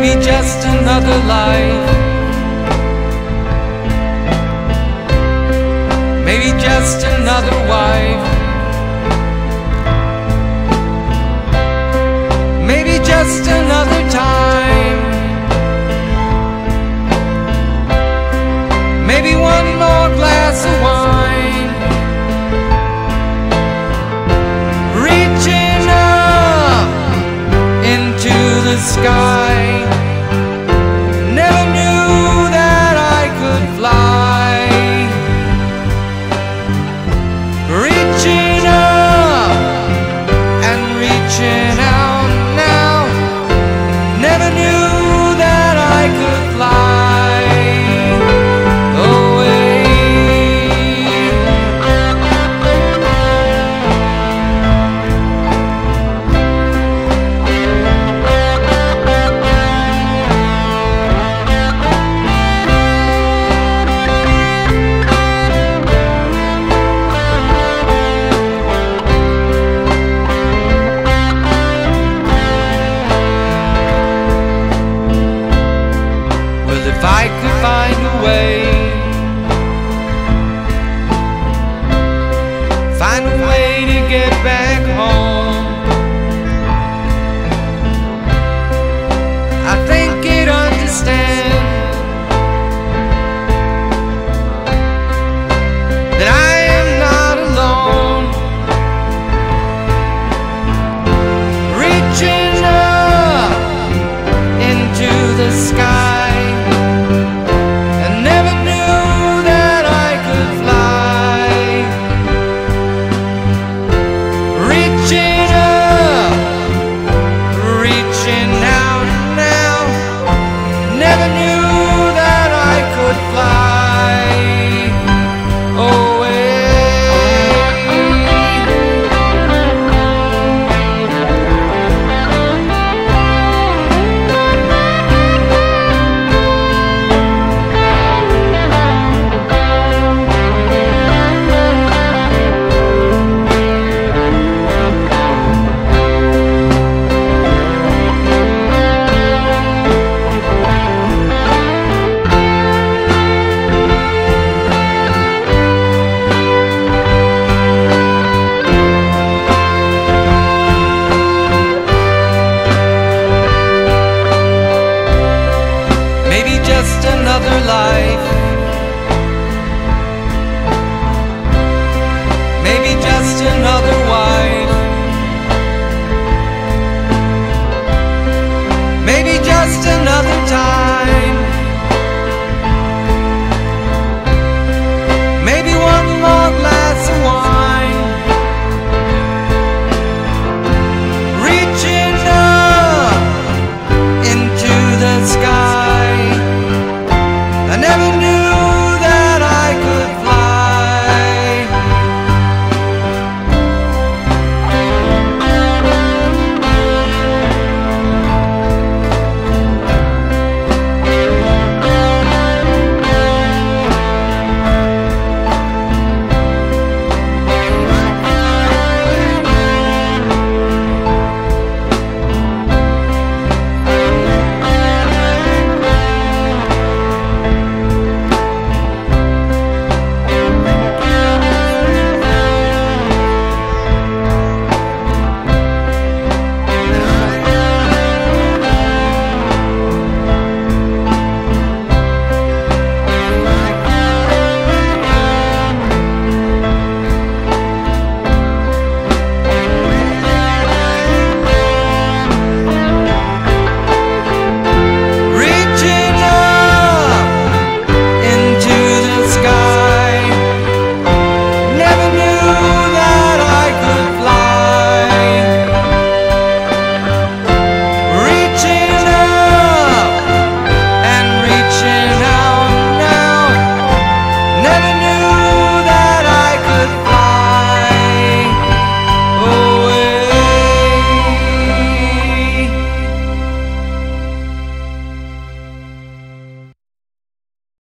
maybe just another life. Maybe just another wife. just another time. Maybe one more glass of wine. Reaching up into the sky.